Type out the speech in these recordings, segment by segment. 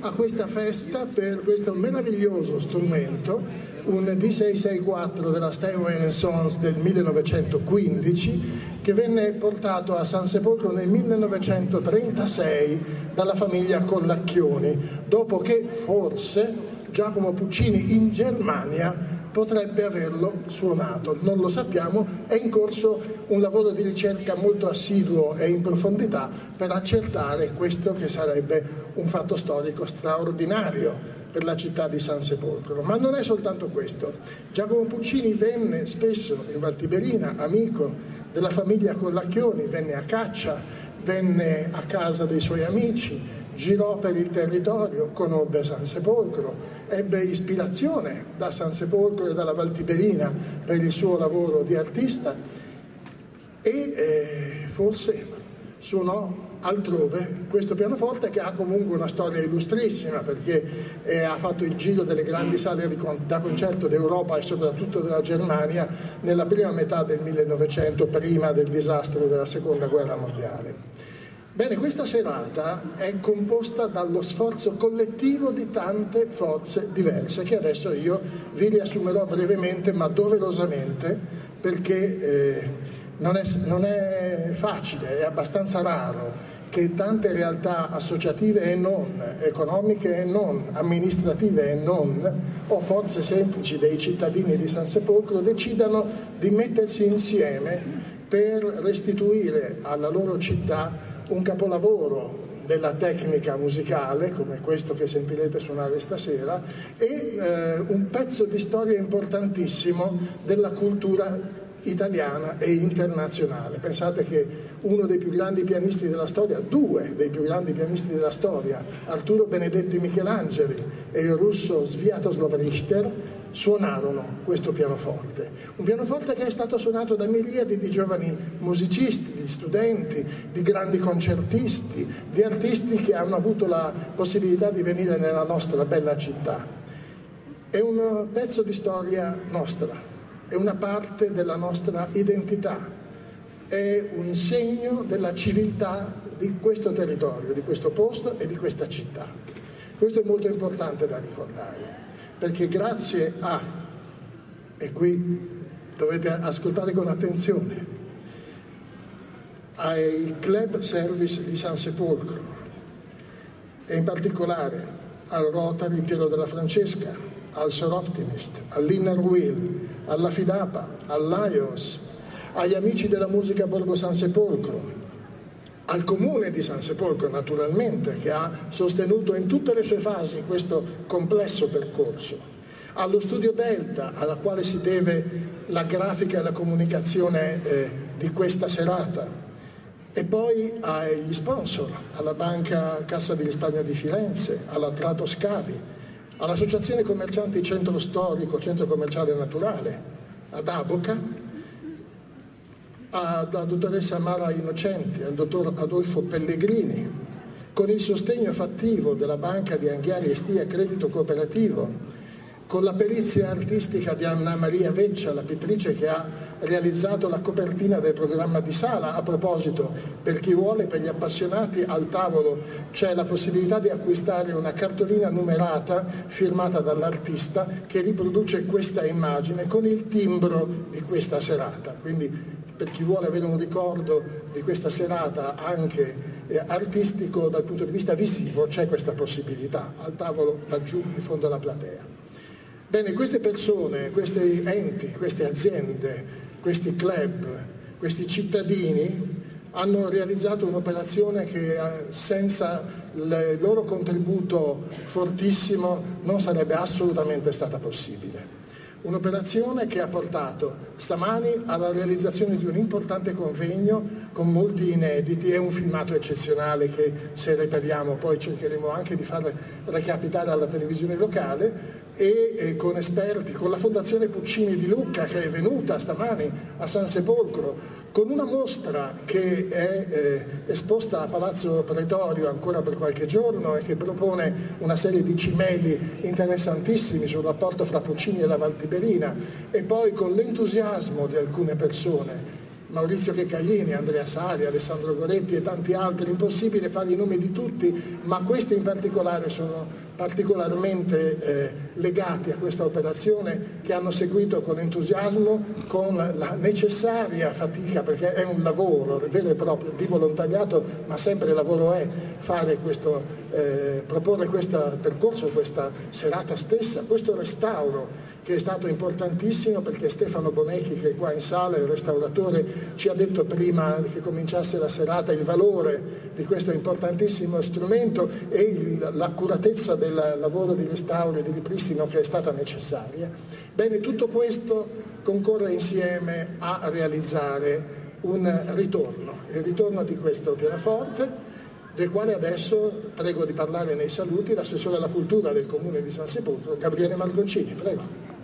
a questa festa per questo meraviglioso strumento, un D664 della Steinway Sons del 1915 che venne portato a San Sepolcro nel 1936 dalla famiglia Collacchioni, dopo che forse Giacomo Puccini in Germania potrebbe averlo suonato, non lo sappiamo, è in corso un lavoro di ricerca molto assiduo e in profondità per accertare questo che sarebbe un fatto storico straordinario per la città di San Sepolcro. Ma non è soltanto questo. Giacomo Puccini venne spesso in Valtiberina, amico della famiglia Collacchioni, venne a caccia, venne a casa dei suoi amici, girò per il territorio, conobbe San Sepolcro, ebbe ispirazione da San Sepolcro e dalla Valtiberina per il suo lavoro di artista e eh, forse suonò altrove questo pianoforte che ha comunque una storia illustrissima perché eh, ha fatto il giro delle grandi sale da concerto d'Europa e soprattutto della Germania nella prima metà del 1900, prima del disastro della seconda guerra mondiale. Bene, questa serata è composta dallo sforzo collettivo di tante forze diverse che adesso io vi riassumerò brevemente ma doverosamente perché eh, non, è, non è facile, è abbastanza raro che tante realtà associative e non, economiche e non, amministrative e non, o forze semplici dei cittadini di San Sepolcro decidano di mettersi insieme per restituire alla loro città un capolavoro della tecnica musicale, come questo che sentirete suonare stasera, e eh, un pezzo di storia importantissimo della cultura italiana e internazionale. Pensate che uno dei più grandi pianisti della storia, due dei più grandi pianisti della storia, Arturo Benedetti Michelangeli e il russo Sviatoslav Richter, suonarono questo pianoforte. Un pianoforte che è stato suonato da miliardi di giovani musicisti, di studenti, di grandi concertisti, di artisti che hanno avuto la possibilità di venire nella nostra bella città. È un pezzo di storia nostra, è una parte della nostra identità, è un segno della civiltà di questo territorio, di questo posto e di questa città. Questo è molto importante da ricordare perché grazie a, e qui dovete ascoltare con attenzione, ai club service di San Sepolcro e in particolare al Rotary Piero della Francesca, al Sir Optimist, all'Inner Wheel, alla Fidapa, al Lions, agli amici della musica Borgo San Sepolcro, al comune di San Sepolcro naturalmente che ha sostenuto in tutte le sue fasi questo complesso percorso, allo studio Delta alla quale si deve la grafica e la comunicazione eh, di questa serata e poi agli sponsor, alla Banca Cassa di Risparmio di Firenze, alla Trato Scavi, all'Associazione Commercianti Centro Storico, Centro Commerciale Naturale, ad Aboca alla dottoressa Mara Innocenti, al dottor Adolfo Pellegrini, con il sostegno fattivo della Banca di Anghiari e Stia Credito Cooperativo, con la perizia artistica di Anna Maria Veccia, la pittrice che ha realizzato la copertina del programma di sala. A proposito, per chi vuole, per gli appassionati, al tavolo c'è la possibilità di acquistare una cartolina numerata firmata dall'artista che riproduce questa immagine con il timbro di questa serata. Quindi per chi vuole avere un ricordo di questa serata anche eh, artistico dal punto di vista visivo c'è questa possibilità al tavolo laggiù in fondo alla platea. Bene, queste persone, questi enti, queste aziende, questi club, questi cittadini hanno realizzato un'operazione che eh, senza il loro contributo fortissimo non sarebbe assolutamente stata possibile. Un'operazione che ha portato stamani alla realizzazione di un importante convegno con molti inediti. E un filmato eccezionale che se reperiamo poi cercheremo anche di far recapitare alla televisione locale e, e con esperti, con la Fondazione Puccini di Lucca che è venuta stamani a San Sepolcro con una mostra che è eh, esposta a Palazzo Pretorio ancora per qualche giorno e che propone una serie di cimeli interessantissimi sul rapporto fra Puccini e la Valtiberina e poi con l'entusiasmo di alcune persone Maurizio Checcaglini, Andrea Sari, Alessandro Goretti e tanti altri, impossibile fare i nomi di tutti, ma questi in particolare sono particolarmente eh, legati a questa operazione che hanno seguito con entusiasmo, con la necessaria fatica, perché è un lavoro vero e proprio di volontariato, ma sempre lavoro è fare questo, eh, proporre questo percorso, questa serata stessa, questo restauro che è stato importantissimo perché Stefano Bonecchi che è qua in sala, il restauratore, ci ha detto prima che cominciasse la serata il valore di questo importantissimo strumento e l'accuratezza del lavoro di restauro e di ripristino che è stata necessaria. Bene, tutto questo concorre insieme a realizzare un ritorno, il ritorno di questo pianoforte del quale adesso prego di parlare nei saluti l'assessore alla cultura del comune di San Sepolcro, Gabriele Margoncini. Prego.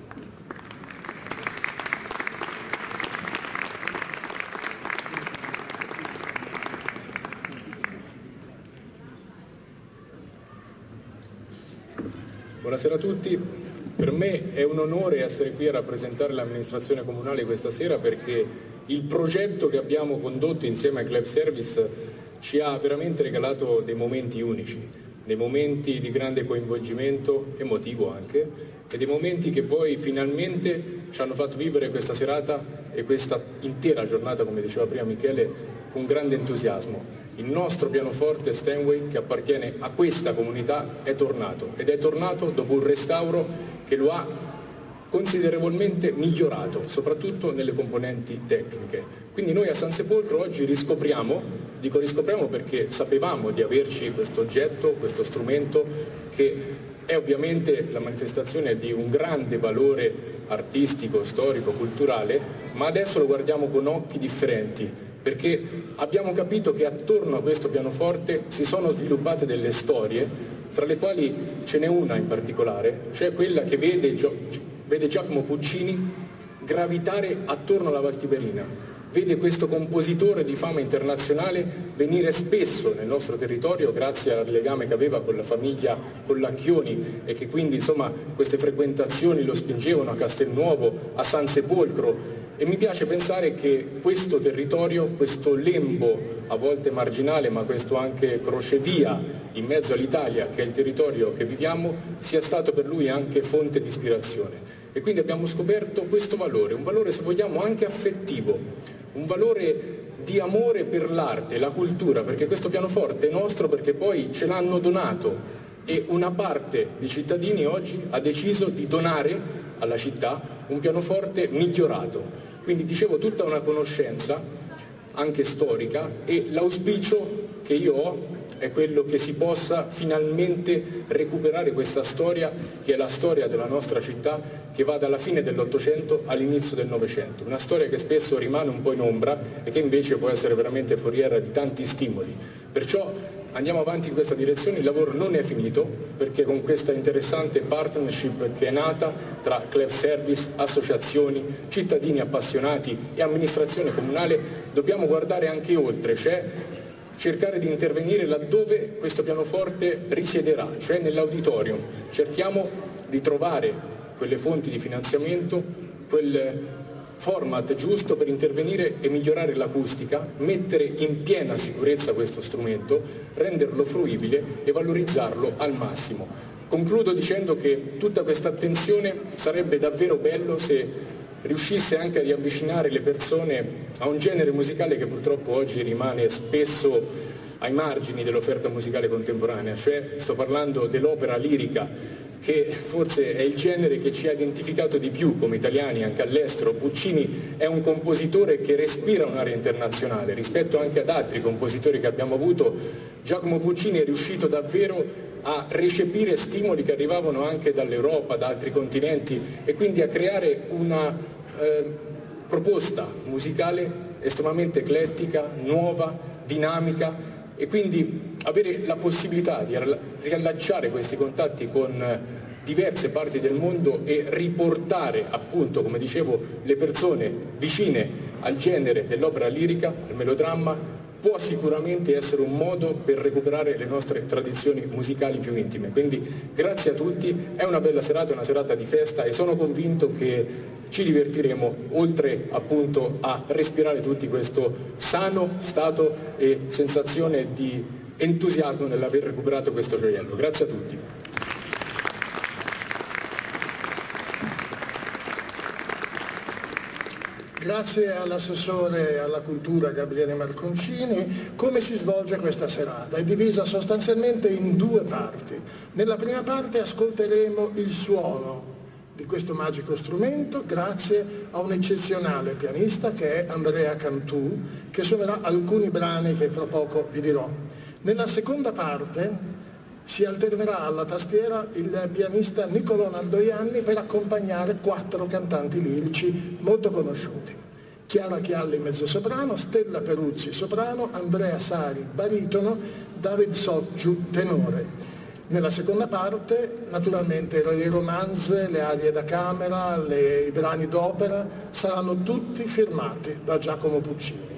Buonasera a tutti. Per me è un onore essere qui a rappresentare l'amministrazione comunale questa sera perché il progetto che abbiamo condotto insieme a Club Service ci ha veramente regalato dei momenti unici, dei momenti di grande coinvolgimento, emotivo anche, e dei momenti che poi finalmente ci hanno fatto vivere questa serata e questa intera giornata, come diceva prima Michele, con grande entusiasmo il nostro pianoforte Stanway che appartiene a questa comunità è tornato ed è tornato dopo un restauro che lo ha considerevolmente migliorato, soprattutto nelle componenti tecniche. Quindi noi a San Sepolcro oggi riscopriamo, dico riscopriamo perché sapevamo di averci questo oggetto, questo strumento che è ovviamente la manifestazione di un grande valore artistico, storico, culturale, ma adesso lo guardiamo con occhi differenti, perché abbiamo capito che attorno a questo pianoforte si sono sviluppate delle storie, tra le quali ce n'è una in particolare, cioè quella che vede, Gio- vede Giacomo Puccini gravitare attorno alla Valtiberina, vede questo compositore di fama internazionale venire spesso nel nostro territorio grazie al legame che aveva con la famiglia Collacchioni e che quindi insomma queste frequentazioni lo spingevano a Castelnuovo, a San Sepolcro e mi piace pensare che questo territorio, questo lembo a volte marginale ma questo anche crocevia in mezzo all'Italia che è il territorio che viviamo sia stato per lui anche fonte di ispirazione. E quindi abbiamo scoperto questo valore, un valore se vogliamo anche affettivo, un valore di amore per l'arte, la cultura, perché questo pianoforte è nostro perché poi ce l'hanno donato e una parte di cittadini oggi ha deciso di donare alla città un pianoforte migliorato. Quindi dicevo tutta una conoscenza, anche storica, e l'auspicio che io ho è quello che si possa finalmente recuperare questa storia che è la storia della nostra città che va dalla fine dell'Ottocento all'inizio del Novecento, una storia che spesso rimane un po' in ombra e che invece può essere veramente foriera di tanti stimoli. Perciò andiamo avanti in questa direzione, il lavoro non è finito perché con questa interessante partnership che è nata tra club service, associazioni, cittadini appassionati e amministrazione comunale dobbiamo guardare anche oltre, cioè cercare di intervenire laddove questo pianoforte risiederà, cioè nell'auditorium. Cerchiamo di trovare quelle fonti di finanziamento, quel format giusto per intervenire e migliorare l'acustica, mettere in piena sicurezza questo strumento, renderlo fruibile e valorizzarlo al massimo. Concludo dicendo che tutta questa attenzione sarebbe davvero bello se riuscisse anche a riavvicinare le persone a un genere musicale che purtroppo oggi rimane spesso ai margini dell'offerta musicale contemporanea, cioè sto parlando dell'opera lirica che forse è il genere che ci ha identificato di più come italiani anche all'estero. Puccini è un compositore che respira un'area internazionale rispetto anche ad altri compositori che abbiamo avuto. Giacomo Puccini è riuscito davvero a recepire stimoli che arrivavano anche dall'Europa, da altri continenti e quindi a creare una eh, proposta musicale estremamente eclettica, nuova, dinamica e quindi avere la possibilità di riallacciare questi contatti con eh, diverse parti del mondo e riportare appunto, come dicevo, le persone vicine al genere dell'opera lirica, al melodramma, può sicuramente essere un modo per recuperare le nostre tradizioni musicali più intime. Quindi grazie a tutti, è una bella serata, una serata di festa e sono convinto che ci divertiremo oltre appunto a respirare tutti questo sano stato e sensazione di entusiasmo nell'aver recuperato questo gioiello. Grazie a tutti. Grazie all'assessore alla cultura Gabriele Marconcini. Come si svolge questa serata? È divisa sostanzialmente in due parti. Nella prima parte ascolteremo il suono di questo magico strumento grazie a un eccezionale pianista che è Andrea Cantù che suonerà alcuni brani che fra poco vi dirò. Nella seconda parte si alternerà alla tastiera il pianista Niccolò Naldoianni per accompagnare quattro cantanti lirici molto conosciuti. Chiara Chialli mezzosoprano, Stella Peruzzi soprano, Andrea Sari baritono, David Soggiu tenore. Nella seconda parte, naturalmente, le romanze, le arie da camera, le, i brani d'opera saranno tutti firmati da Giacomo Puccini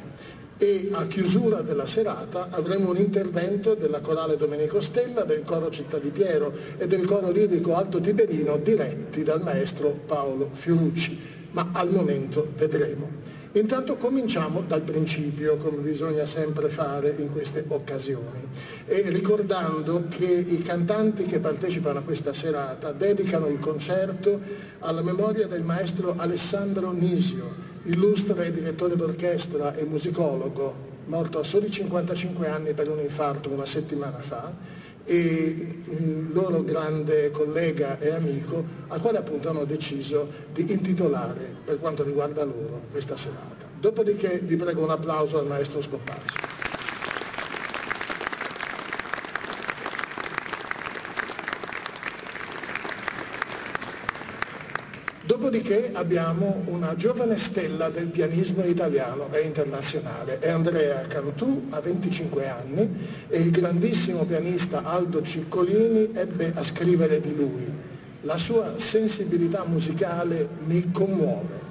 e a chiusura della serata avremo un intervento della Corale Domenico Stella, del Coro Città di Piero e del Coro Lirico Alto Tiberino diretti dal maestro Paolo Fiorucci, ma al momento vedremo. Intanto cominciamo dal principio, come bisogna sempre fare in queste occasioni, e ricordando che i cantanti che partecipano a questa serata dedicano il concerto alla memoria del maestro Alessandro Nisio, illustre direttore d'orchestra e musicologo, morto a soli 55 anni per un infarto una settimana fa, e il loro grande collega e amico, al quale appunto hanno deciso di intitolare, per quanto riguarda loro, questa serata. Dopodiché vi prego un applauso al maestro Scomparso. Dopodiché abbiamo una giovane stella del pianismo italiano e internazionale, è Andrea Cantù, ha 25 anni e il grandissimo pianista Aldo Ciccolini ebbe a scrivere di lui. La sua sensibilità musicale mi commuove.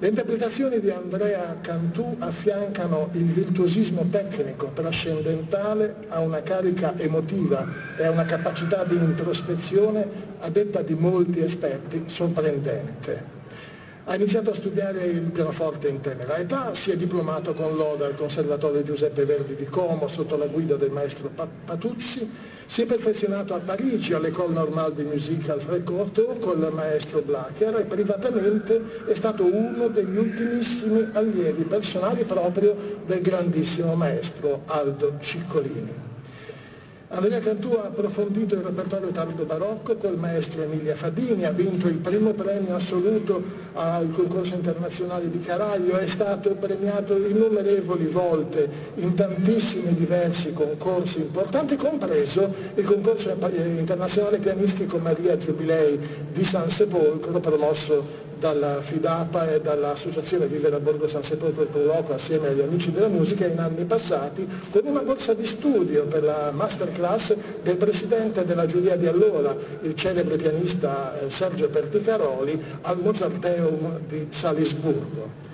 Le interpretazioni di Andrea Cantù affiancano il virtuosismo tecnico trascendentale a una carica emotiva e a una capacità di introspezione a detta di molti esperti sorprendente. Ha iniziato a studiare il pianoforte in tenera età, si è diplomato con lode al Conservatorio Giuseppe Verdi di Como sotto la guida del maestro Patuzzi si è perfezionato a Parigi all'École Normale de Musique Alfred Cortot con il maestro Blacher e privatamente è stato uno degli ultimissimi allievi personali proprio del grandissimo maestro Aldo Ciccolini. Andrea Cantù ha approfondito il repertorio tardo barocco col maestro Emilia Fadini, ha vinto il primo premio assoluto al concorso internazionale di Caraglio, è stato premiato innumerevoli volte in tantissimi diversi concorsi importanti, compreso il concorso internazionale pianistico Maria Giubilei di San Sepolcro promosso dalla FIDAPA e dall'Associazione Vivere a Borgo San Sepolcro per l'Europa assieme agli amici della musica in anni passati con una borsa di studio per la masterclass del presidente della giuria di allora, il celebre pianista eh, Sergio Perticaroli, al Mozarteum di Salisburgo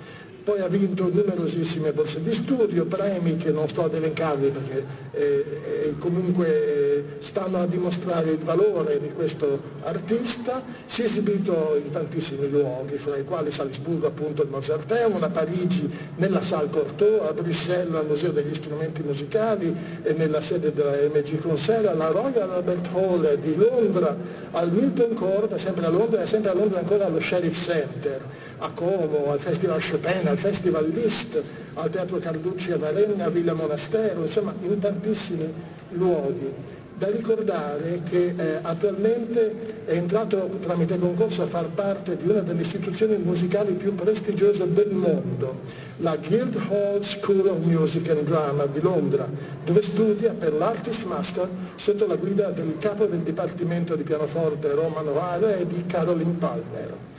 poi ha vinto numerosissime borse di studio, premi che non sto ad elencarvi perché eh, eh, comunque eh, stanno a dimostrare il valore di questo artista, si è esibito in tantissimi luoghi, fra i quali Salisburgo appunto il Mozarteum, a Parigi nella Salle Cortot, a Bruxelles al Museo degli Strumenti Musicali e nella sede della MG Concert, alla Royal Albert Hall di Londra, al Milton Court, sempre a Londra e sempre a Londra ancora allo Sheriff Center a Como, al Festival Chopin, al Festival Liszt, al Teatro Carducci a Varenna, a Villa Monastero, insomma in tantissimi luoghi. Da ricordare che eh, attualmente è entrato tramite concorso a far parte di una delle istituzioni musicali più prestigiose del mondo, la Guildhall School of Music and Drama di Londra, dove studia per l'Artist Master sotto la guida del capo del Dipartimento di Pianoforte Roman Vale e di Caroline Palmer.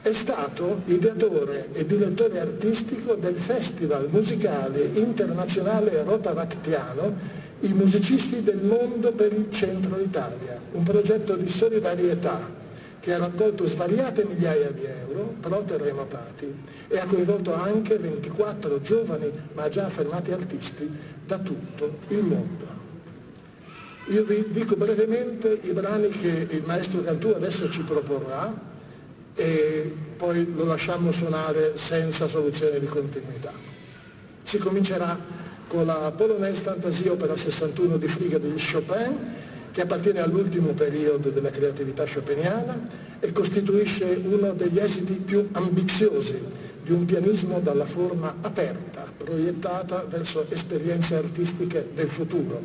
È stato ideatore e direttore artistico del Festival Musicale Internazionale Rotaractiano I musicisti del mondo per il centro Italia, un progetto di solidarietà che ha raccolto svariate migliaia di euro pro terremotati e ha coinvolto anche 24 giovani ma già affermati artisti da tutto il mondo. Io vi dico brevemente i brani che il maestro Cantù adesso ci proporrà e poi lo lasciamo suonare senza soluzione di continuità. Si comincerà con la Polonaise Fantasie Opera 61 di Friga di Chopin, che appartiene all'ultimo periodo della creatività chopiniana e costituisce uno degli esiti più ambiziosi di un pianismo dalla forma aperta, proiettata verso esperienze artistiche del futuro.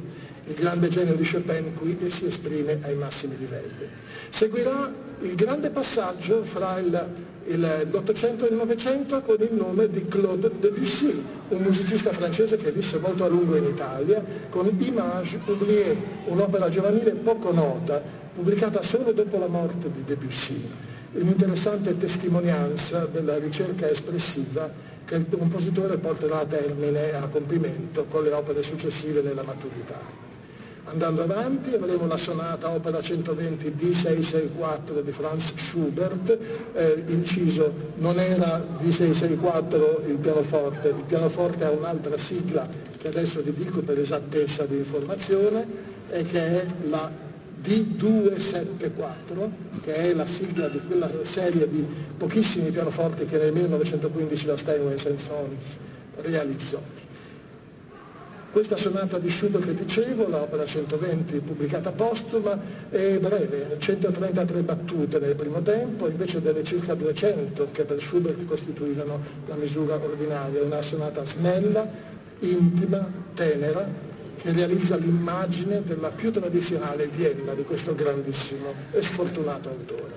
Il grande genio di Chopin qui si esprime ai massimi livelli. Seguirà il grande passaggio fra l'Ottocento e il Novecento con il nome di Claude Debussy, un musicista francese che visse molto a lungo in Italia, con Image Oubliée, un'opera giovanile poco nota, pubblicata solo dopo la morte di Debussy. Un'interessante testimonianza della ricerca espressiva che il compositore porterà a termine a compimento con le opere successive nella maturità. Andando avanti avremo la sonata opera 120 D664 di Franz Schubert, eh, inciso non era D664 il pianoforte, il pianoforte ha un'altra sigla che adesso vi dico per esattezza di informazione e che è la D274, che è la sigla di quella serie di pochissimi pianoforti che nel 1915 la Steinway Sons realizzò. Questa sonata di Schubert che dicevo, l'opera 120 pubblicata postuma, è breve, 133 battute nel primo tempo, invece delle circa 200 che per Schubert costituivano la misura ordinaria, una sonata snella, intima, tenera, che realizza l'immagine della più tradizionale Vienna di questo grandissimo e sfortunato autore.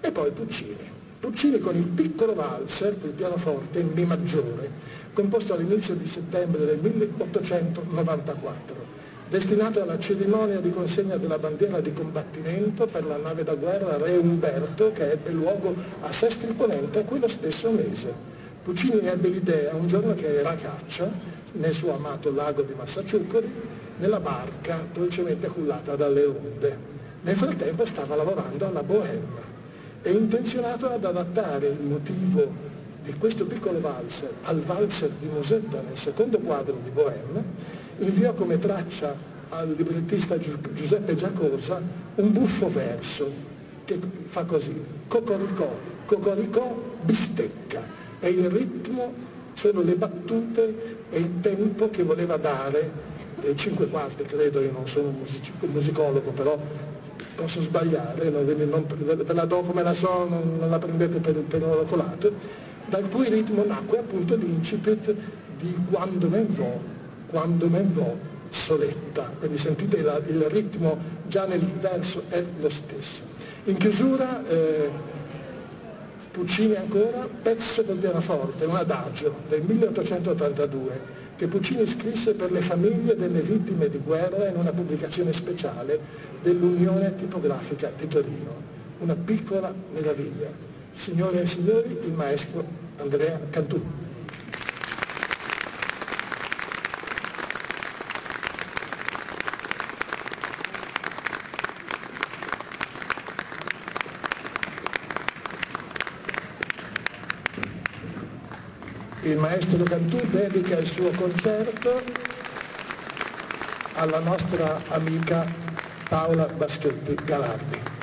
E poi Puccini. Puccini con il piccolo valzer, il pianoforte in Mi maggiore, composto all'inizio di settembre del 1894, destinato alla cerimonia di consegna della bandiera di combattimento per la nave da guerra Re Umberto che ebbe luogo a Sestri Ponente quello stesso mese. Puccini ebbe l'idea un giorno che era a caccia nel suo amato lago di Massachusetts, nella barca dolcemente cullata dalle onde. Nel frattempo stava lavorando alla Bohème e intenzionato ad adattare il motivo di questo piccolo valzer al valzer di Musetta nel secondo quadro di Bohème, inviò come traccia al librettista Giuseppe Giacosa un buffo verso che fa così, cocoricò, cocoricò, bistecca, e il ritmo sono le battute e il tempo che voleva dare, eh, cinque quarti credo, io non sono un musicologo, però posso sbagliare, non, non, ve la do come la so, non, non la prendete per, per oracolato, dal cui ritmo nacque appunto l'incipit di Quando me vo, quando me vo, soletta. Quindi sentite la, il ritmo già nel verso è lo stesso. In chiusura eh, Puccini ancora, pezzo del pianoforte, un adagio del 1882 che Puccini scrisse per le famiglie delle vittime di guerra in una pubblicazione speciale dell'Unione Tipografica di Torino. Una piccola meraviglia. Signore e signori, il maestro Andrea Cantù. Il maestro Cantù dedica il suo concerto alla nostra amica Paola Baschetti Galardi.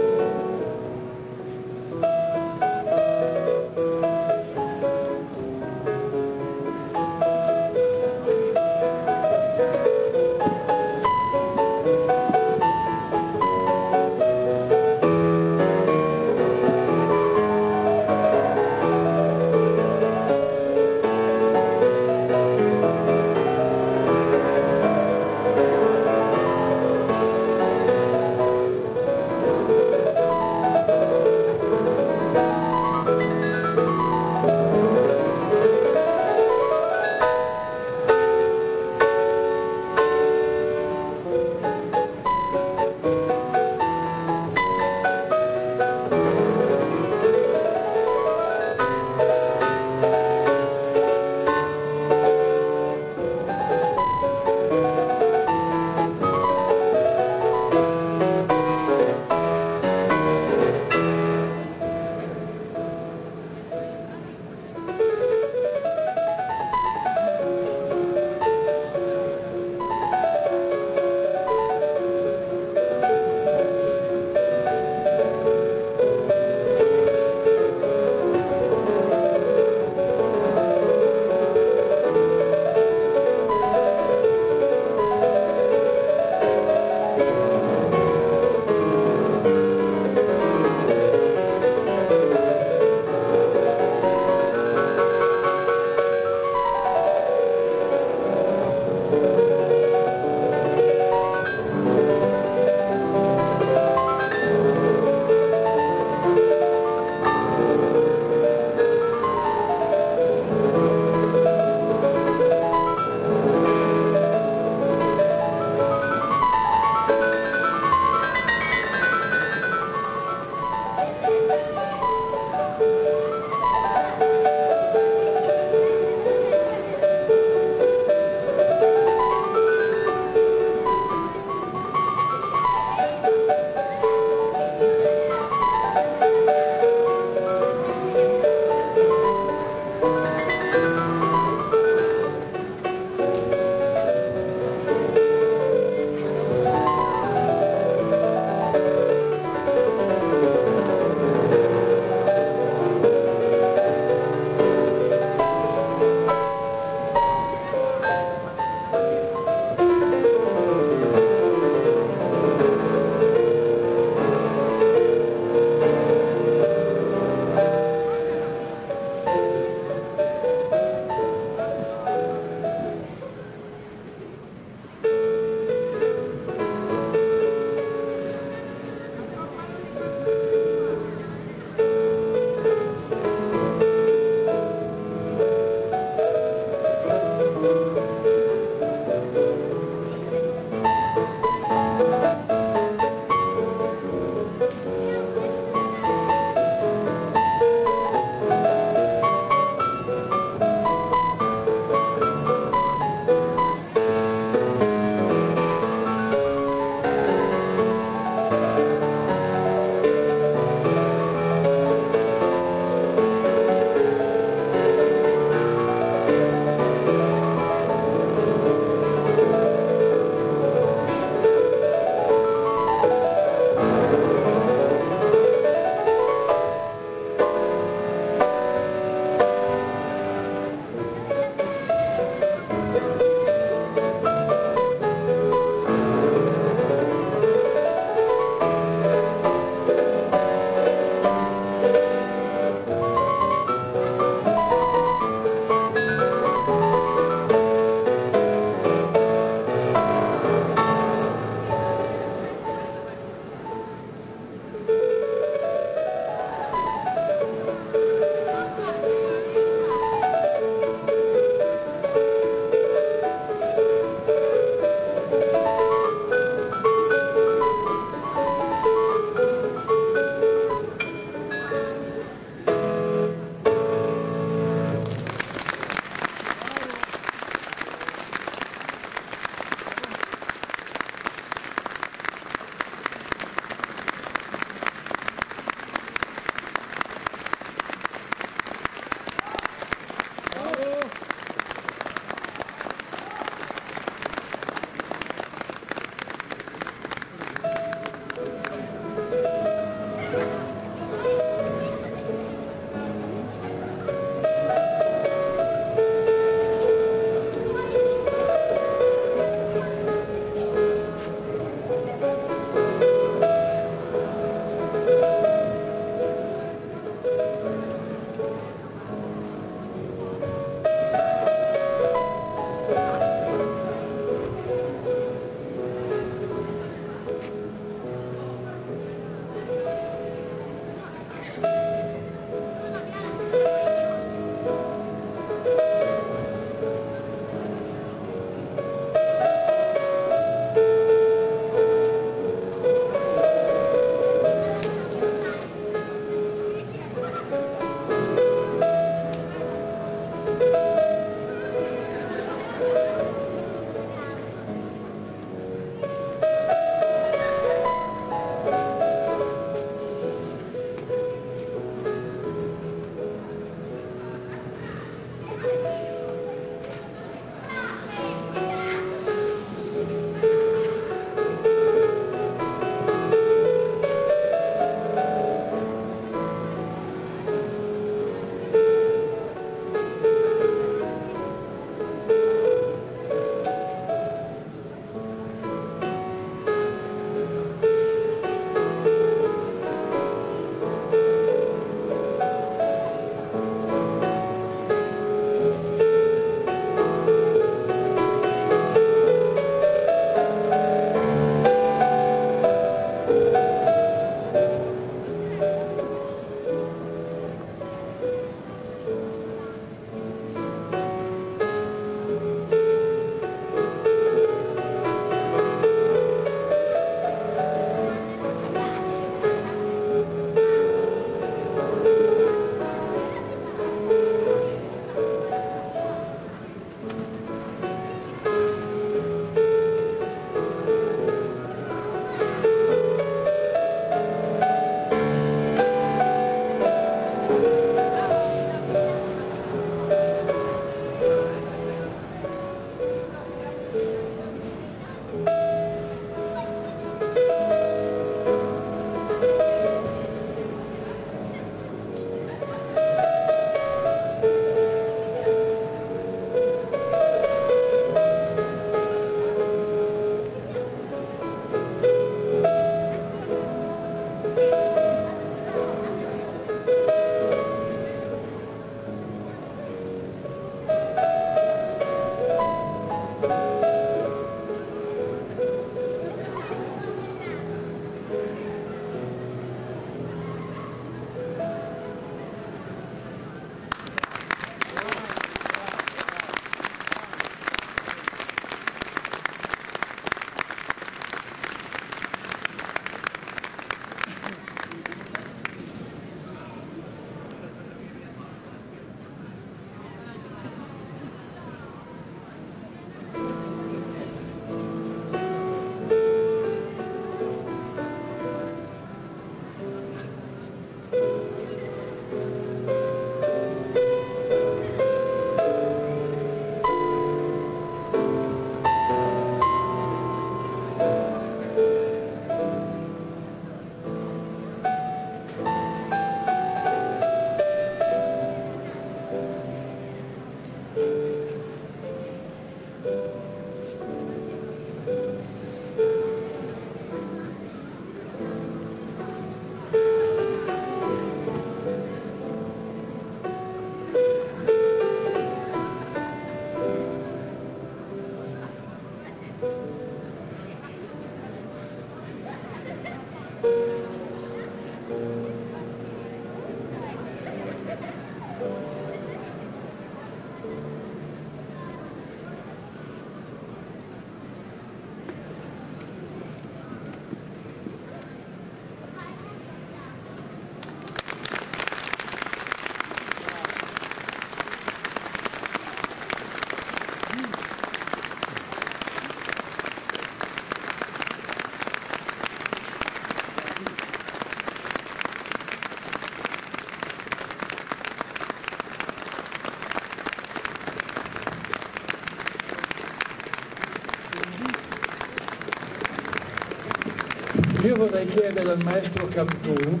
Vorrei chiedere al maestro Cantù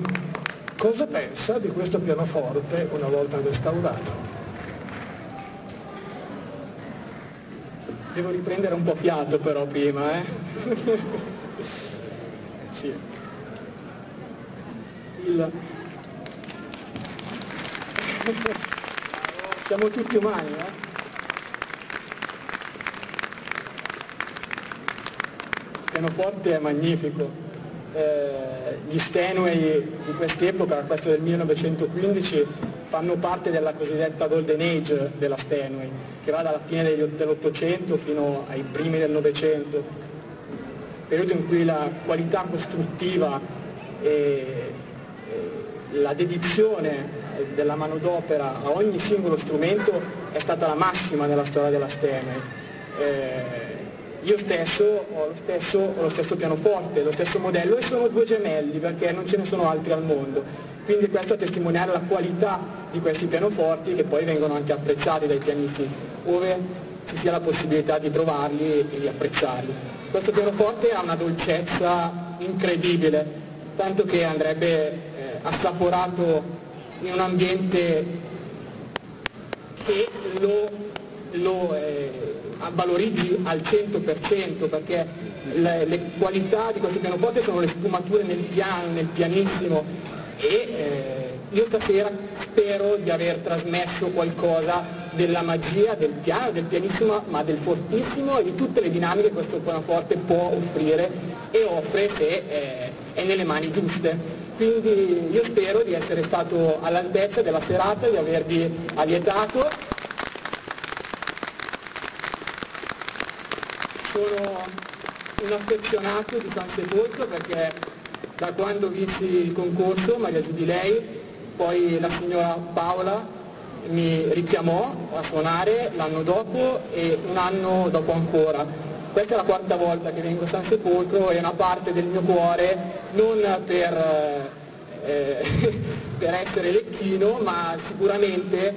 cosa pensa di questo pianoforte una volta restaurato. Devo riprendere un po' fiato però prima, eh? sì. Il... Siamo tutti umani, eh? Pianoforte è magnifico. Eh, gli Stenway di quest'epoca, questo del 1915, fanno parte della cosiddetta Golden Age della Stenway, che va dalla fine dell'Ottocento fino ai primi del Novecento, periodo in cui la qualità costruttiva e, la dedizione della manodopera a ogni singolo strumento è stata la massima nella storia della Stenway. Eh, io stesso ho lo stesso, ho lo stesso pianoforte, lo stesso modello e sono due gemelli perché non ce ne sono altri al mondo. Quindi questo a testimoniare la qualità di questi pianoforti che poi vengono anche apprezzati dai pianisti, ove ci sia la possibilità di trovarli e di apprezzarli. Questo pianoforte ha una dolcezza incredibile, tanto che andrebbe eh, assaporato in un ambiente che lo, lo eh, valorizzi al 100% perché le, le, qualità di questo pianoforte sono le sfumature nel piano, nel pianissimo e eh, io stasera spero di aver trasmesso qualcosa della magia del piano, del pianissimo, ma del fortissimo e di tutte le dinamiche che questo pianoforte può offrire e offre se eh, è nelle mani giuste. Quindi io spero di essere stato all'altezza della serata, di avervi allietato sono un affezionato di San Sepolcro perché da quando vinsi il concorso, Maria Giubilei, poi la signora Paola mi richiamò a suonare l'anno dopo e un anno dopo ancora. Questa è la quarta volta che vengo a San Sepolcro e una parte del mio cuore, non per, eh, per essere lecchino, ma sicuramente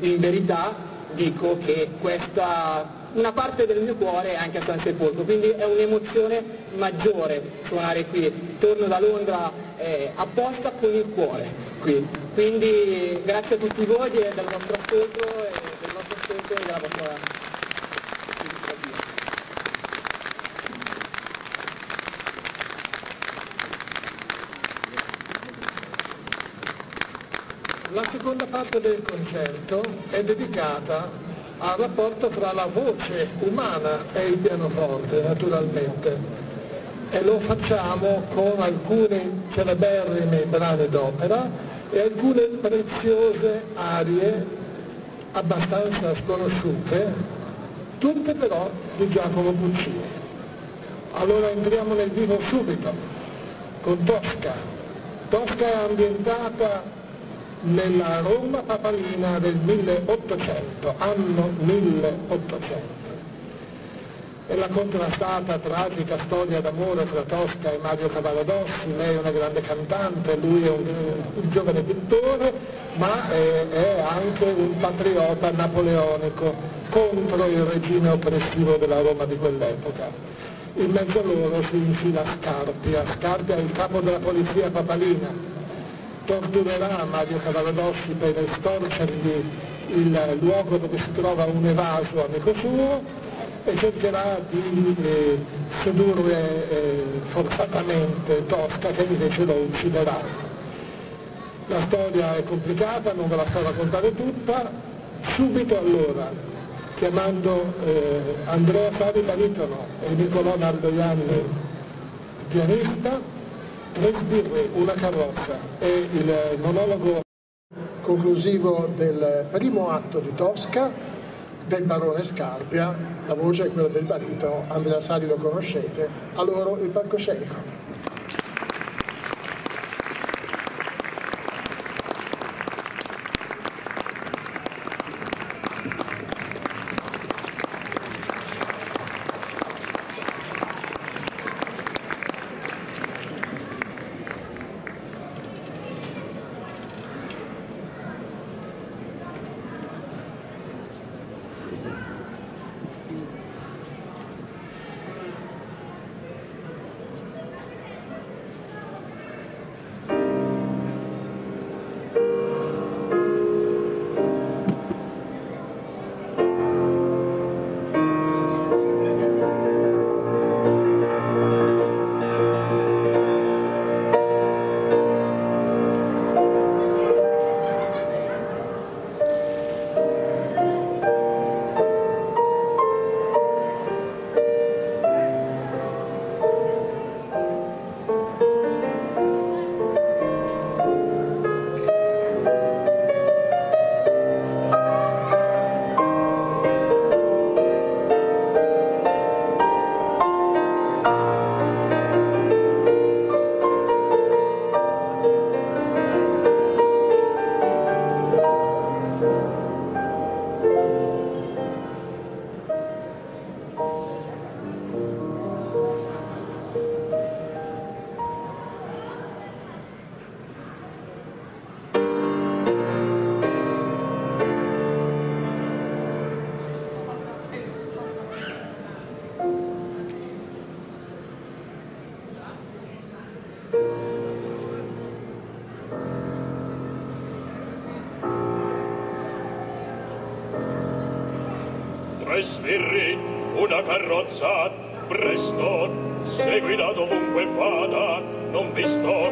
in verità dico che questa una parte del mio cuore è anche a San Sepolcro, quindi è un'emozione maggiore suonare qui. Torno da Londra eh, apposta con il cuore qui. Quindi grazie a tutti voi del vostro ascolto e del vostro ascolto e della vostra La seconda parte del concerto è dedicata al rapporto fra la voce umana e il pianoforte, naturalmente. E lo facciamo con alcuni celeberrimi brani d'opera e alcune preziose arie abbastanza sconosciute, tutte però di Giacomo Puccini. Allora entriamo nel vivo subito, con Tosca. Tosca è ambientata nella Roma papalina del 1800, anno 1800. È la contrastata, tragica storia d'amore fra Tosca e Mario Cavaradossi, lei è una grande cantante, lui è un, un giovane pittore, ma è, è anche un patriota napoleonico contro il regime oppressivo della Roma di quell'epoca. In mezzo a loro si infila Scarpia, Scarpia è il capo della polizia papalina, torturerà Mario Cavaradossi per estorcergli il luogo dove si trova un evaso amico suo e cercherà di eh, sedurre eh, forzatamente Tosca che invece lo ucciderà. La storia è complicata, non ve la sto raccontare tutta, subito allora, chiamando eh, Andrea Fari baritono e Nicolò Nardoianni pianista, sbirri, una carrozza e il monologo conclusivo del primo atto di Tosca del barone Scarpia, la voce è quella del barito, Andrea Sari lo conoscete, a loro il palcoscenico. Una carrozza presto seguila dovunque vada non visto profeti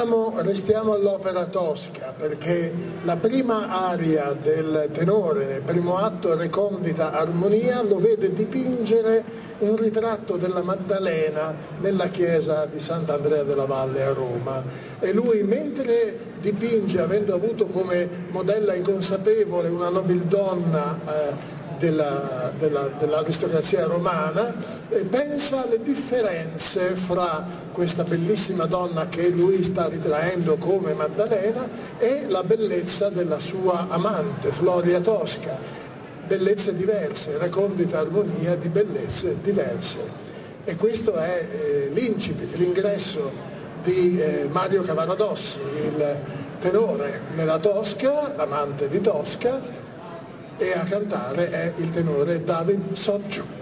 Restiamo, all'opera tosca perché la prima aria del tenore nel primo atto, Recondita Armonia, lo vede dipingere un ritratto della Maddalena nella chiesa di Sant'Andrea della Valle a Roma. E lui mentre dipinge, avendo avuto come modella inconsapevole una nobildonna eh, della- della- dell'aristocrazia romana, e pensa alle differenze fra questa bellissima donna che lui sta ritraendo come Maddalena e la bellezza della sua amante, Floria Tosca. Bellezze diverse, recondita armonia di bellezze diverse. E questo è eh, l'incipit, l'ingresso di eh, Mario Cavaradossi, il tenore nella Tosca, l'amante di Tosca, e a cantare è il tenore David Socciu.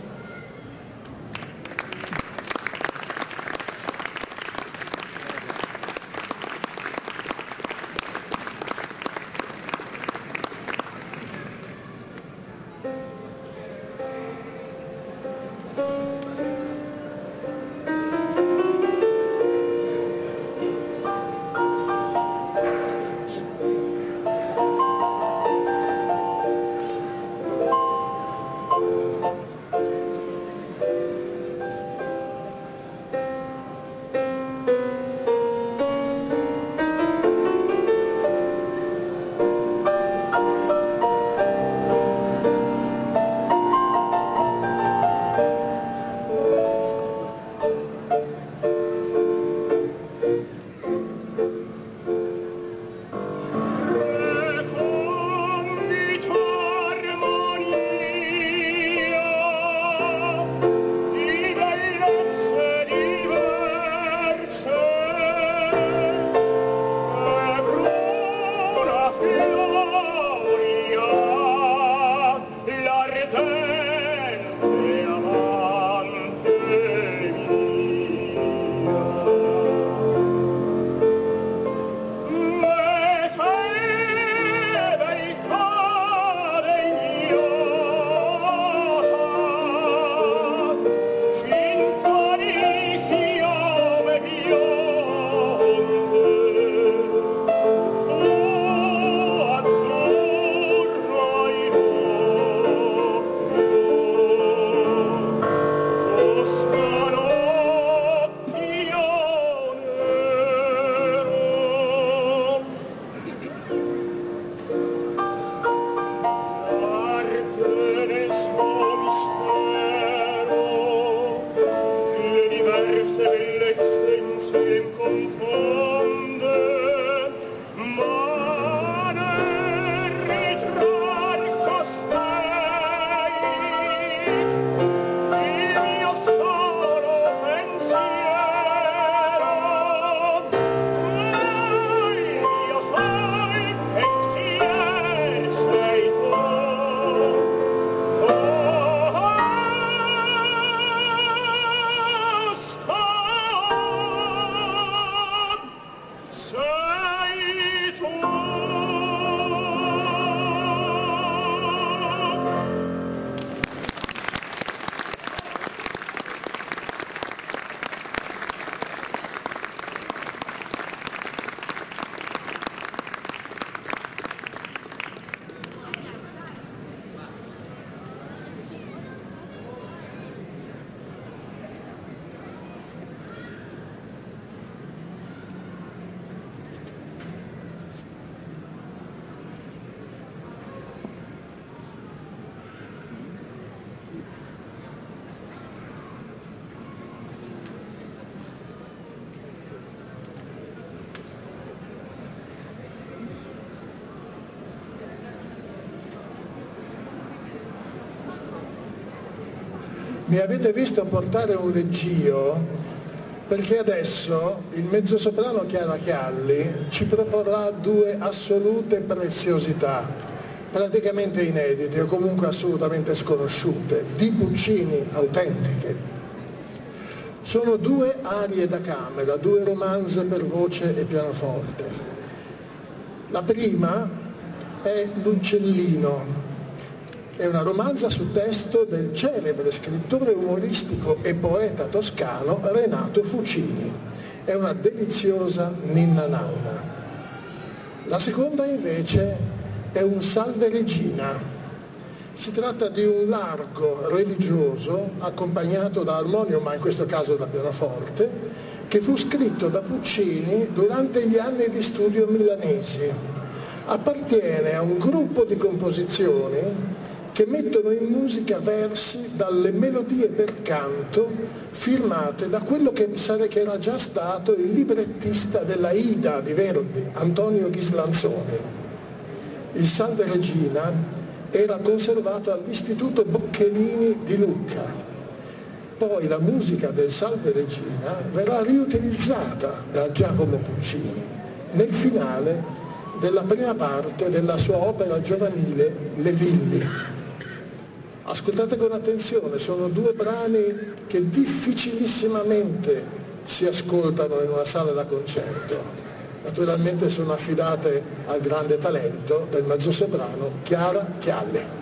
Mi avete visto portare un reggio perché adesso il mezzosoprano Chiara Chialli ci proporrà due assolute preziosità, praticamente inedite o comunque assolutamente sconosciute, di Puccini autentiche. Sono due arie da camera, due romanze per voce e pianoforte. La prima è L'Uccellino è una romanza su testo del celebre scrittore umoristico e poeta toscano Renato Fucini. È una deliziosa ninna nanna. La seconda invece è un Salve Regina. Si tratta di un largo religioso accompagnato da armonio, ma in questo caso da pianoforte, che fu scritto da Puccini durante gli anni di studio milanesi. Appartiene a un gruppo di composizioni che mettono in musica versi dalle melodie per canto firmate da quello che, che era già stato il librettista della Ida di Verdi, Antonio Ghislanzoni. Il Salve Regina era conservato all'Istituto Boccherini di Lucca. Poi la musica del Salve Regina verrà riutilizzata da Giacomo Puccini nel finale della prima parte della sua opera giovanile Le Villi, Ascoltate con attenzione, sono due brani che difficilissimamente si ascoltano in una sala da concerto. Naturalmente sono affidate al grande talento del mezzosoprano Chiara Chialle.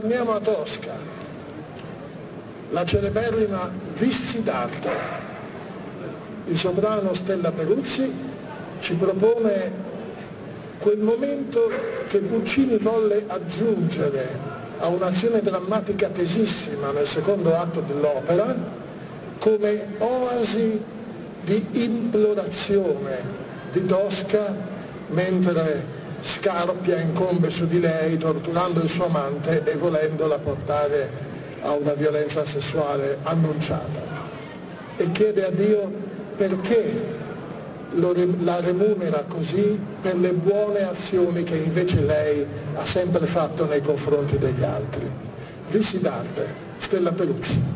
Torniamo a Tosca, la celeberrima Vissi d'arte. Il sovrano Stella Peruzzi ci propone quel momento che Puccini volle aggiungere a un'azione drammatica tesissima nel secondo atto dell'opera come oasi di implorazione di Tosca mentre Scarpia incombe su di lei torturando il suo amante e volendola portare a una violenza sessuale annunciata e chiede a Dio perché la remunera così per le buone azioni che invece lei ha sempre fatto nei confronti degli altri. Vissi d'arte, Stella Peluzzi.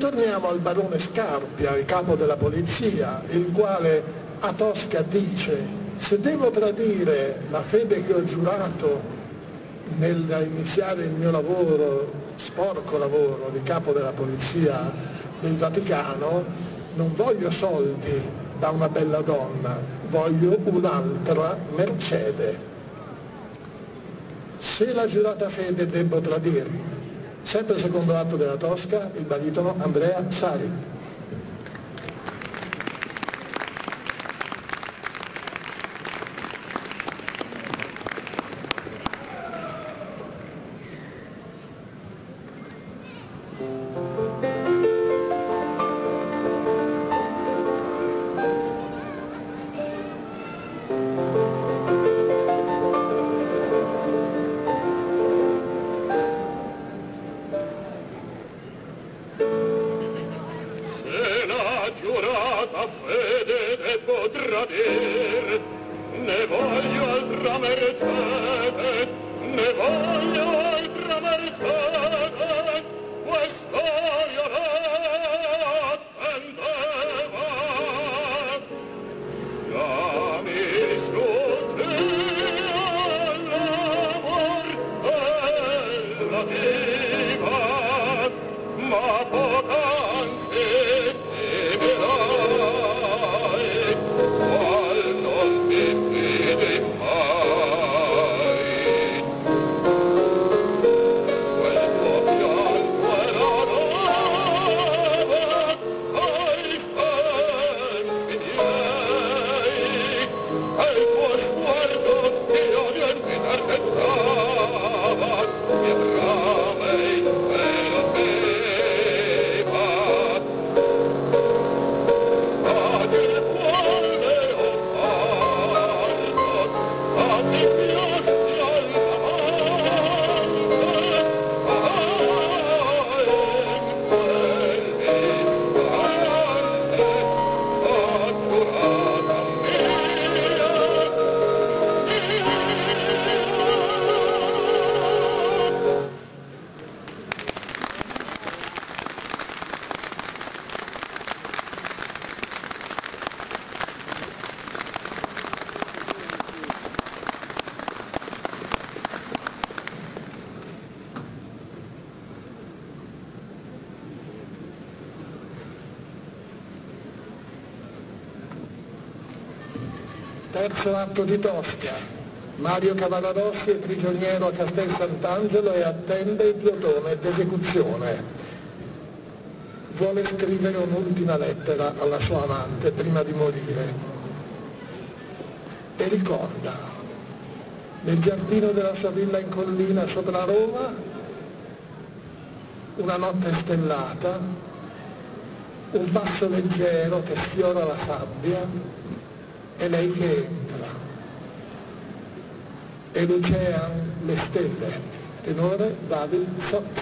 E torniamo al barone Scarpia, il capo della polizia, il quale a Tosca dice se devo tradire la fede che ho giurato nell'iniziare il mio lavoro, sporco lavoro di capo della polizia del Vaticano, non voglio soldi da una bella donna, voglio un'altra Mercede. Se la giurata fede debbo tradirmi, sempre secondo atto della Tosca, il baritono Andrea Sari. Giurata Terzo atto di Tosca. Mario Cavalarossi è prigioniero a Castel Sant'Angelo e attende il plotone d'esecuzione. Vuole scrivere un'ultima lettera alla sua amante prima di morire. E ricorda, nel giardino della sua villa in collina sopra Roma, una notte stellata, un passo leggero che sfiora la sabbia è lei che E l'oceano, le stelle, tenore David Sotto.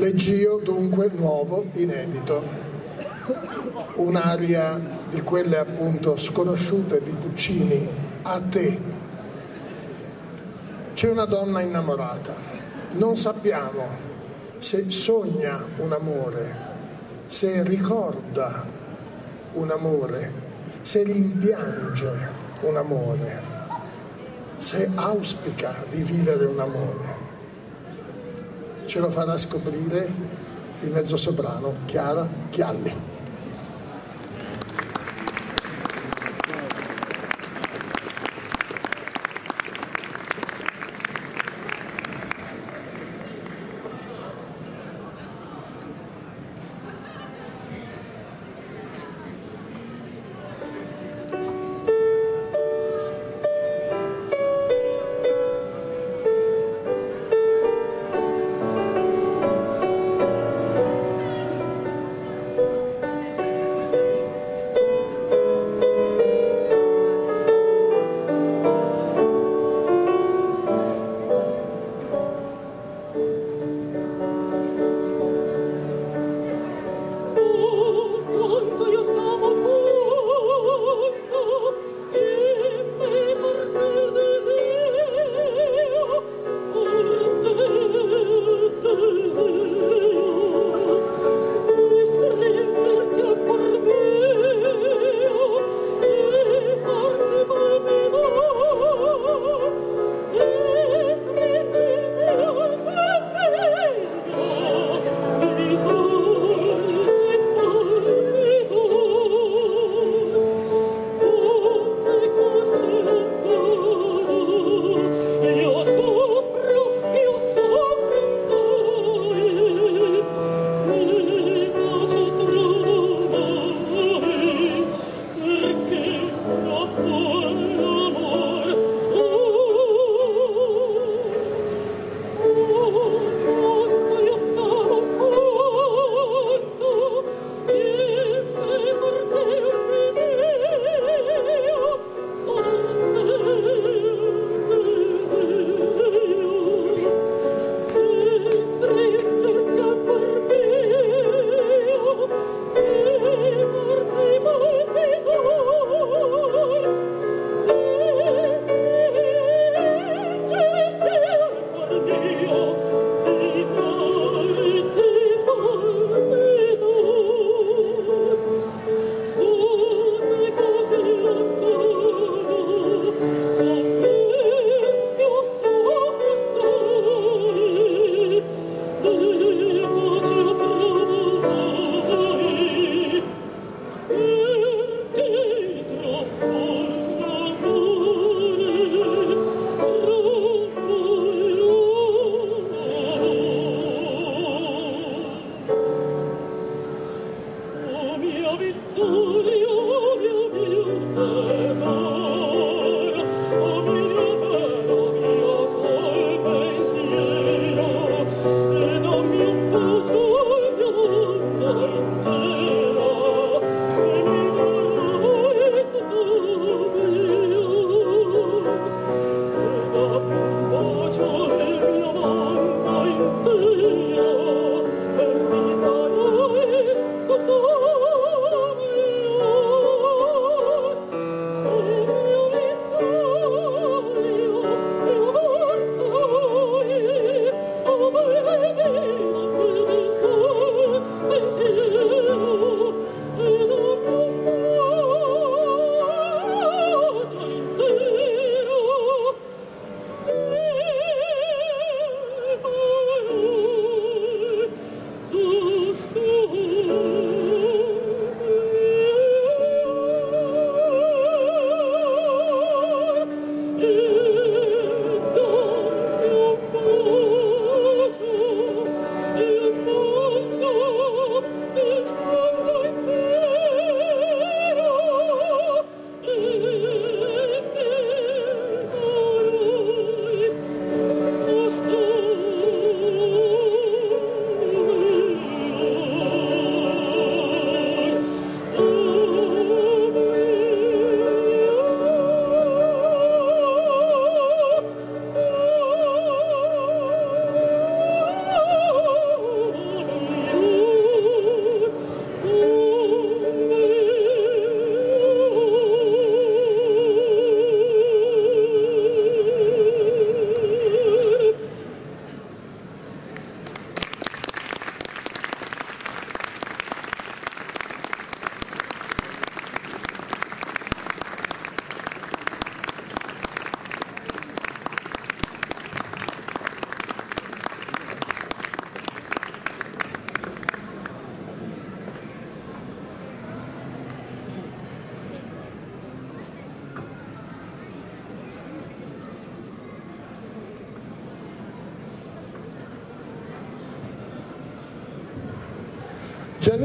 Leggio dunque nuovo, inedito, un'aria di quelle appunto sconosciute di Puccini, a te. C'è una donna innamorata, non sappiamo se sogna un amore, se ricorda un amore, se rimpiange un amore, se auspica di vivere un amore ce lo farà scoprire il mezzosoprano Chiara Chialli.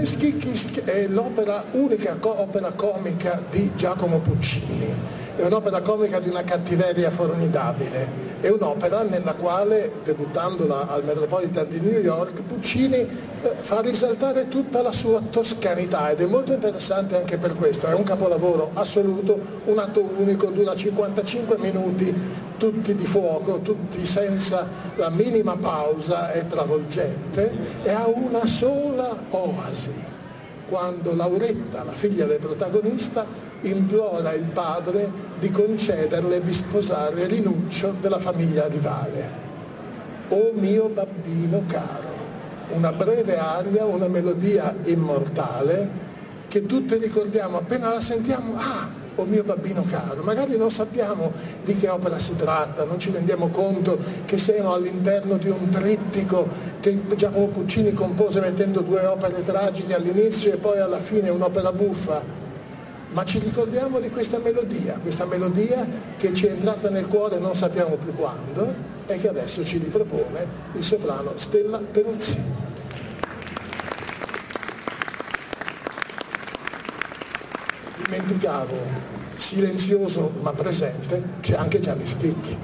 Schicchi è l'opera, unica opera comica di Giacomo Puccini, è un'opera comica di una cattiveria formidabile, è un'opera nella quale, debuttandola al Metropolitan di New York, Puccini fa risaltare tutta la sua toscanità ed è molto interessante anche per questo, è un capolavoro assoluto, un atto unico, dura 55 minuti, tutti di fuoco, tutti senza la minima pausa, è travolgente e ha una sola oasi quando Lauretta, la figlia del protagonista, implora il padre di concederle di sposare Rinuccio della famiglia rivale. O mio bambino caro, una breve aria, una melodia immortale che tutti ricordiamo, appena la sentiamo, ah, o mio bambino caro, magari non sappiamo di che opera si tratta, non ci rendiamo conto che siamo all'interno di un trittico che Giacomo Puccini compose mettendo due opere tragiche all'inizio e poi alla fine un'opera buffa, ma ci ricordiamo di questa melodia, questa melodia che ci è entrata nel cuore non sappiamo più quando e che adesso ci ripropone il soprano Stella Peruzzi. dimenticavo, silenzioso ma presente, c'è anche Gianni Schicchi.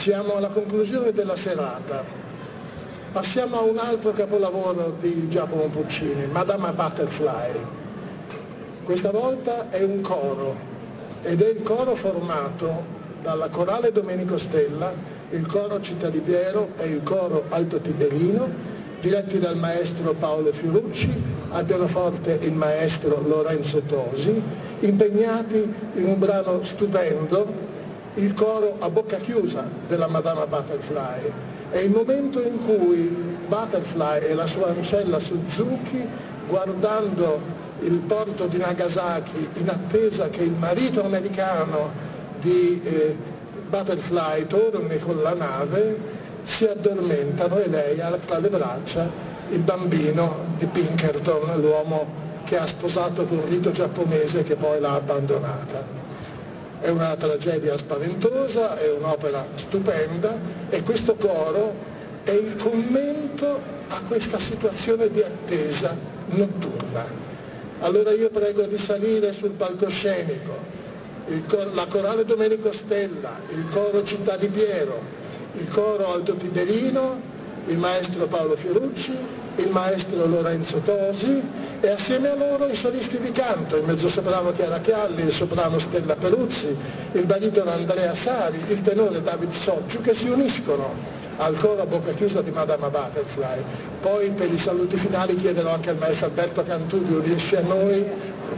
Siamo alla conclusione della serata. Passiamo a un altro capolavoro di Giacomo Puccini, Madama Butterfly. Questa volta è un coro ed è il coro formato dalla Corale Domenico Stella, il coro Città di Piero e il coro Alto Tiberino, diretti dal maestro Paolo Fiorucci, al pianoforte il maestro Lorenzo Tosi, impegnati in un brano stupendo il coro a bocca chiusa della Madama Butterfly. È il momento in cui Butterfly e la sua ancella Suzuki, guardando il porto di Nagasaki in attesa che il marito americano di eh, Butterfly torni con la nave, si addormentano e lei ha tra le braccia il bambino di Pinkerton, l'uomo che ha sposato con un rito giapponese che poi l'ha abbandonata. È una tragedia spaventosa, è un'opera stupenda e questo coro è il commento a questa situazione di attesa notturna. Allora io prego di salire sul palcoscenico cor- la corale Domenico Stella, il coro Città di Piero, il coro Alto Tiberino, il maestro Paolo Fiorucci, il maestro Lorenzo Tosi e assieme a loro i solisti di canto, il mezzosoprano Chiara Chialli, il soprano Stella Peruzzi, il baritono Andrea Sari, il tenore David Socciu che si uniscono al coro a bocca chiusa di Madama Butterfly. Poi per i saluti finali chiederò anche al maestro Alberto Cantù di unirsi a noi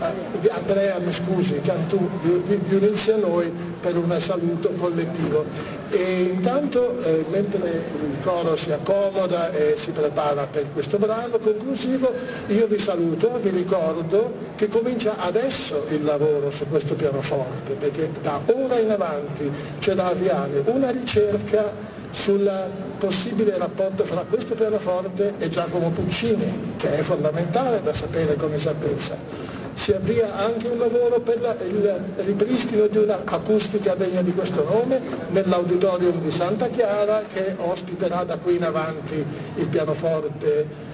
eh, Andrea, mi scusi, Cantù, di, di unirsi a noi per un saluto collettivo. E intanto, eh, mentre il coro si accomoda e si prepara per questo brano conclusivo, io vi saluto, vi ricordo che comincia adesso il lavoro su questo pianoforte, perché da ora in avanti c'è da avviare una ricerca sul possibile rapporto fra questo pianoforte e Giacomo Puccini, che è fondamentale da sapere come sapessa si avvia anche un lavoro per il ripristino di una acustica degna di questo nome nell'auditorium di Santa Chiara che ospiterà da qui in avanti il pianoforte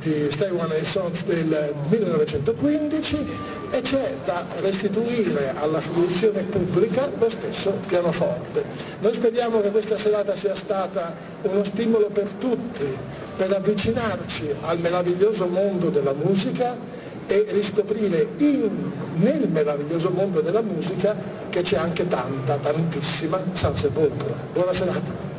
di Steinway Sons del 1915 e c'è da restituire alla fruizione pubblica lo stesso pianoforte. Noi speriamo che questa serata sia stata uno stimolo per tutti, per avvicinarci al meraviglioso mondo della musica e riscoprire in, nel meraviglioso mondo della musica che c'è anche tanta, tantissima San Sepolcro. Buona serata.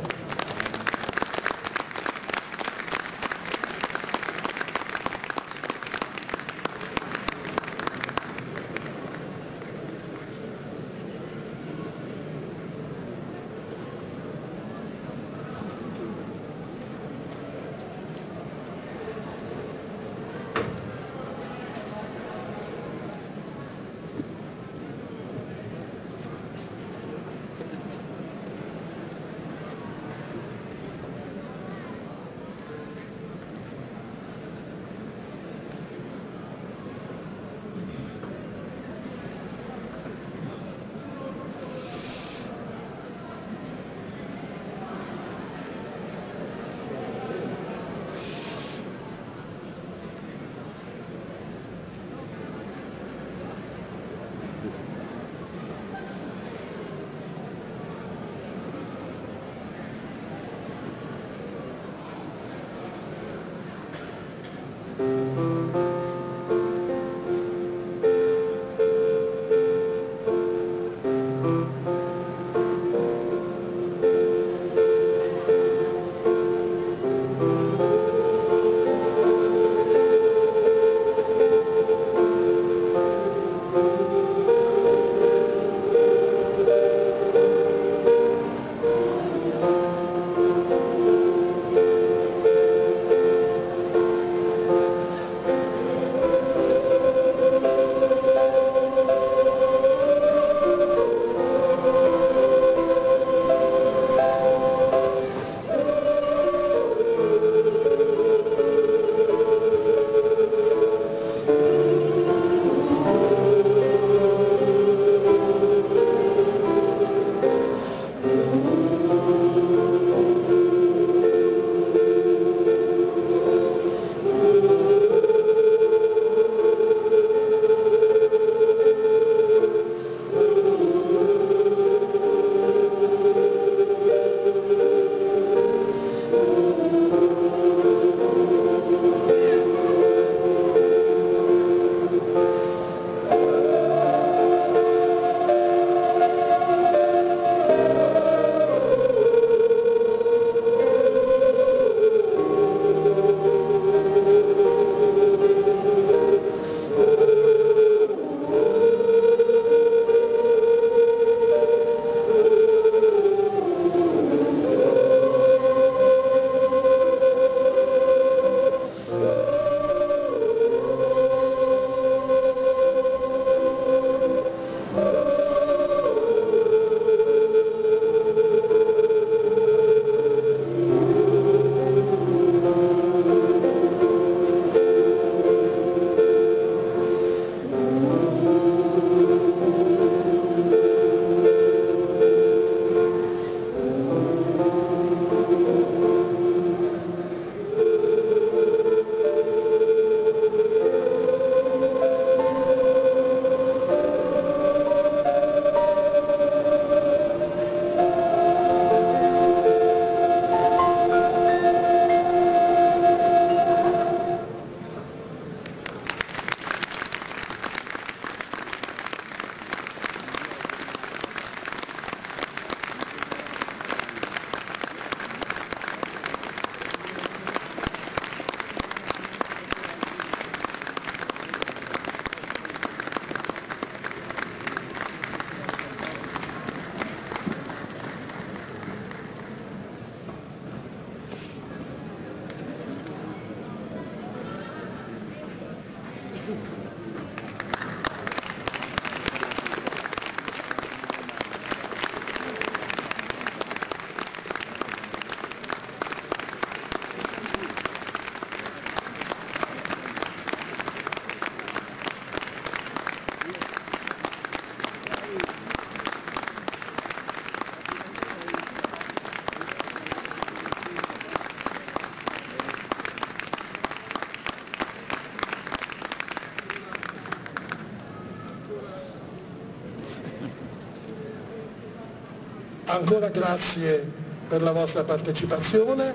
Ancora grazie per la vostra partecipazione,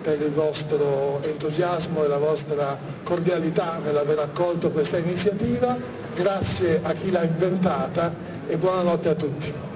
per il vostro entusiasmo e la vostra cordialità nell'aver accolto questa iniziativa, grazie a chi l'ha inventata e buonanotte a tutti.